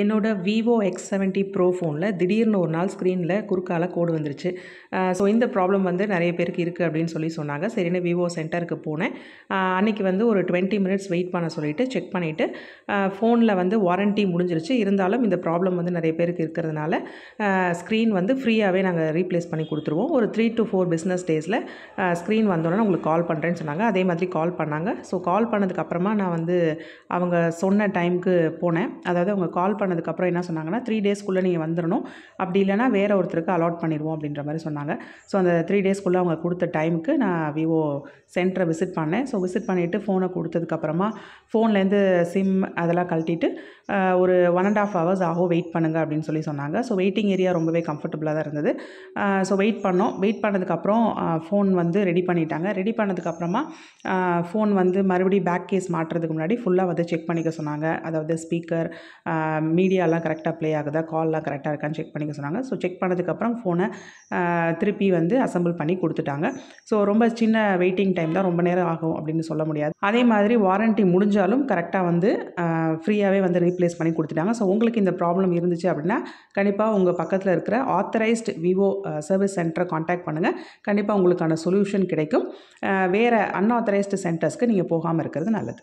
என்னோட Vivo X seventy bro ஃபோனில் திடீர்னு ஒரு நாள் ஸ்க்ரீனில் குறுக்கால கோடு வந்துருச்சு. ஸோ இந்த ப்ராப்ளம் வந்து நிறைய பேருக்கு இருக்குது அப்படின்னு சொல்லி சொன்னாங்க. சரின்னு விவோ சென்டருக்கு போனேன். அன்றைக்கி அன்னைக்கு வந்து ஒரு டுவெண்ட்டி மினிட்ஸ் வெயிட் பண்ண சொல்லிவிட்டு செக் பண்ணிவிட்டு ஃபோனில் வந்து வாரண்ட்டி முடிஞ்சிருச்சு. இருந்தாலும் இந்த ப்ராப்ளம் வந்து நிறைய பேருக்கு இருக்கிறதுனால ஸ்க்ரீன் வந்து ஃப்ரீயாகவே நாங்கள் ரீப்ளேஸ் பண்ணி கொடுத்துருவோம். ஒரு த்ரீ டு ஃபோர் பிஸ்னஸ் டேஸில் ஸ்க்ரீன் வந்தோடனே உங்களுக்கு கால் பண்ணுறேன்னு சொன்னாங்க. அதே மாதிரி கால் பண்ணாங்க. ஸோ கால் பண்ணதுக்கப்புறமா நான் வந்து அவங்க சொன்ன டைமுக்கு போனேன். அதாவது அவங்க கால் பண்ணதுக்கப்புறம் என்ன சொன்னாங்கன்னா த்ரீ டேஸ்க்குள்ளே நீங்கள் வந்துடணும் அப்படி இல்லைனா வேறு ஒருத்தருக்கு அலாட் பண்ணிடுவோம் அப்படின்ற மாதிரி சொன்னாங்க. ஸோ அந்த த்ரீ டேஸ்க்குள்ளே அவங்க கொடுத்த டைமுக்கு நான் விவோ சென்டரை விசிட் பண்ணேன். ஸோ விசிட் பண்ணிவிட்டு ஃபோனை கொடுத்ததுக்கப்புறமா ஃபோன்லேருந்து சிம் அதெல்லாம் கழட்டிட்டு ஒரு ஒன் அண்ட் ஆஃப் ஹவர்ஸ் ஆகும் வெயிட் பண்ணுங்க அப்படின்னு சொல்லி சொன்னாங்க. ஸோ வெயிட்டிங் ஏரியா ரொம்பவே கம்ஃபர்டபுளாக தான் இருந்தது. ஸோ வெயிட் பண்ணோம். வெயிட் பண்ணதுக்கப்புறம் ஃபோன் வந்து ரெடி பண்ணிட்டாங்க. ரெடி பண்ணதுக்கப்புறமா ஃபோன் வந்து மறுபடியும் பேக் கேஸ் மாட்டுறதுக்கு முன்னாடி ஃபுல்லாக வந்து செக் பண்ணிக்க சொன்னாங்க. அதாவது ஸ்பீக்கர் மீடியாலாம் கரெக்டாக ப்ளே ஆகுதா? கால்லாம் கரெக்டாக இருக்கான்னு செக் பண்ணிக்க சொன்னாங்க. ஸோ செக் பண்ணதுக்கப்புறம் ஃபோனை திருப்பி வந்து அசெம்பிள் பண்ணி கொடுத்துட்டாங்க. ஸோ ரொம்ப சின்ன வெயிட்டிங் டைம் தான் ரொம்ப நேரம் ஆகும் அப்படின்னு சொல்ல முடியாது. அதே மாதிரி வாரண்ட்டி முடிஞ்சாலும் கரெக்டாக வந்து ஃப்ரீயாகவே வந்து ரீப்ளேஸ் பண்ணி கொடுத்துட்டாங்க. ஸோ உங்களுக்கு இந்த ப்ராப்ளம் இருந்துச்சு அப்படின்னா கண்டிப்பாக உங்கள் பக்கத்தில் இருக்கிற ஆத்தரைஸ்டு விவோ சர்வீஸ் சென்டரை காண்டாக்ட் பண்ணுங்கள் கண்டிப்பாக உங்களுக்கான சொல்யூஷன் கிடைக்கும். வேறு அன்ஆத்தரைஸ்டு சென்டர்ஸ்க்கு நீங்கள் போகாமல் இருக்கிறது நல்லது.